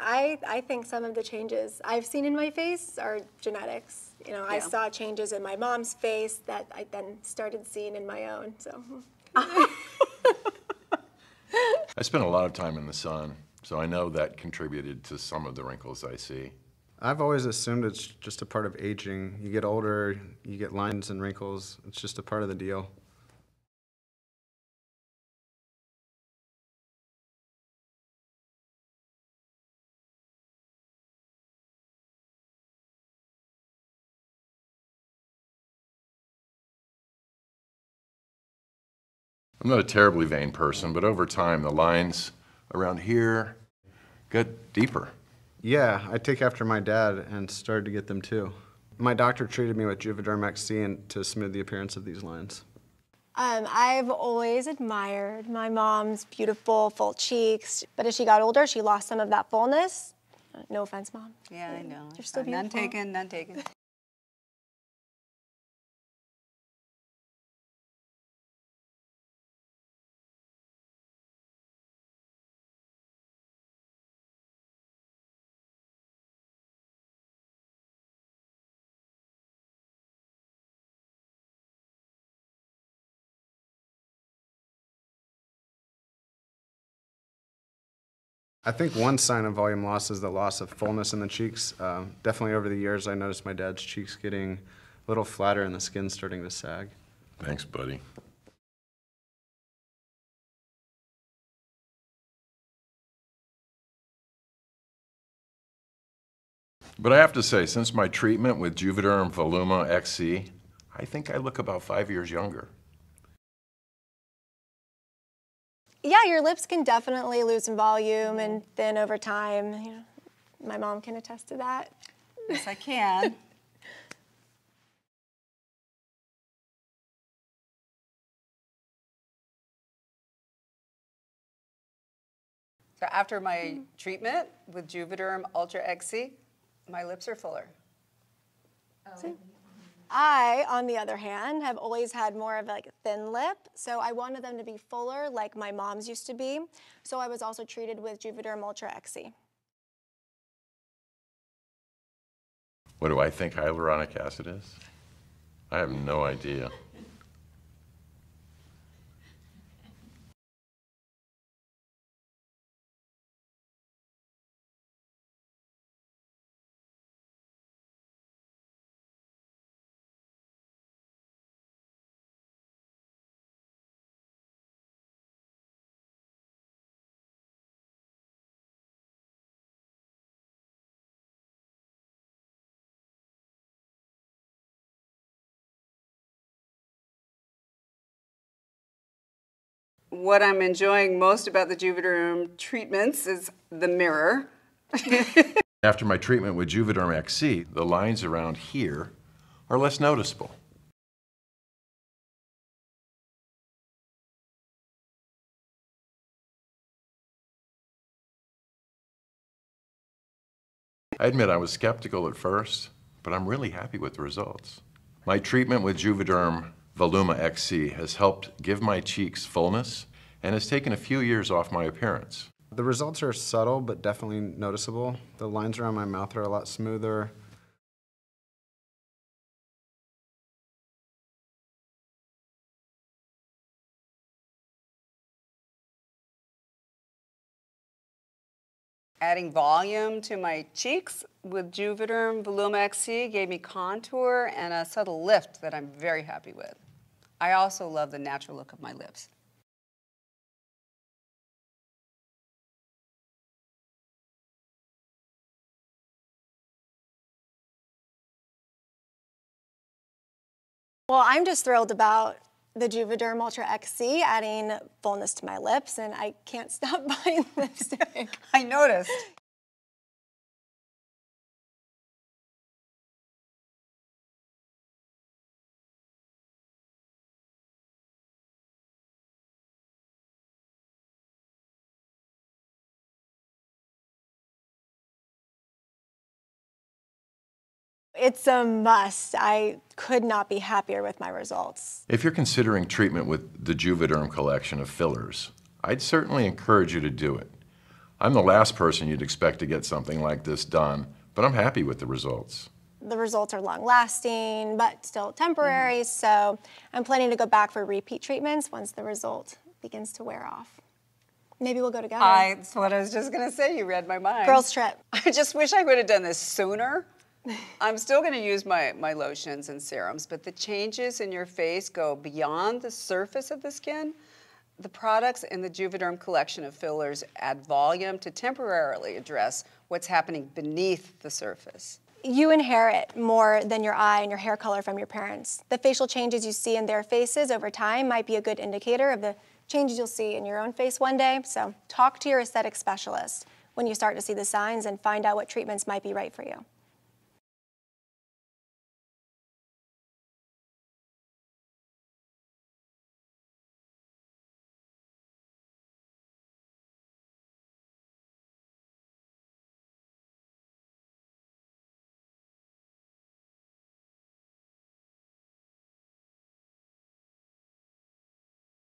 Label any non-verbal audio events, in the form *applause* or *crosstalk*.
I, I think some of the changes I've seen in my face are genetics. You know, I saw changes in my mom's face that I then started seeing in my own. So *laughs* I spent a lot of time in the sun, so I know that contributed to some of the wrinkles I see. I've always assumed it's just a part of aging. You get older, you get lines and wrinkles. It's just a part of the deal. I'm not a terribly vain person, but over time, the lines around here got deeper. Yeah, I take after my dad and started to get them too. My doctor treated me with Juvederm XC and to smooth the appearance of these lines. um, I've always admired my mom's beautiful, full cheeks. But as she got older, she lost some of that fullness. No offense, mom. Yeah, I know. You're still beautiful. None beautiful. taken, none taken. I think one sign of volume loss is the loss of fullness in the cheeks. Um, definitely over the years, I noticed my dad's cheeks getting a little flatter and the skin starting to sag. Thanks, buddy. But I have to say, since my treatment with Juvederm Voluma XC, I think I look about five years younger. Yeah, your lips can definitely lose some volume and thin over time. You know, my mom can attest to that. Yes, I can. *laughs* So after my treatment with Juvederm Ultra XC, my lips are fuller. Oh, I, on the other hand, have always had more of like a thin lip, so I wanted them to be fuller like my mom's used to be. So I was also treated with Juvederm Ultra XC. What do I think hyaluronic acid is? I have no idea. What I'm enjoying most about the Juvederm treatments is the mirror. *laughs* After my treatment with Juvederm XC, the lines around here are less noticeable. I admit I was skeptical at first, but I'm really happy with the results. My treatment with Juvederm Voluma XC has helped give my cheeks fullness and has taken a few years off my appearance. The results are subtle but definitely noticeable. The lines around my mouth are a lot smoother. Adding volume to my cheeks with Juvederm Voluma XC gave me contour and a subtle lift that I'm very happy with. I also love the natural look of my lips. Well, I'm just thrilled about the Juvederm Ultra XC adding fullness to my lips, and I can't *laughs* stop buying lipstick. *laughs* I noticed. It's a must. I could not be happier with my results. If you're considering treatment with the Juvederm collection of fillers, I'd certainly encourage you to do it. I'm the last person you'd expect to get something like this done, but I'm happy with the results. The results are long lasting, but still temporary, mm. so I'm planning to go back for repeat treatments once the result begins to wear off. Maybe we'll go together. I, that's what I was just gonna say. You read my mind. Girls trip. I just wish I would have done this sooner. I'm still going to use my, my lotions and serums, but the changes in your face go beyond the surface of the skin. The products in the Juvederm collection of fillers add volume to temporarily address what's happening beneath the surface. You inherit more than your eye and your hair color from your parents. The facial changes you see in their faces over time might be a good indicator of the changes you'll see in your own face one day. So talk to your aesthetic specialist when you start to see the signs and find out what treatments might be right for you.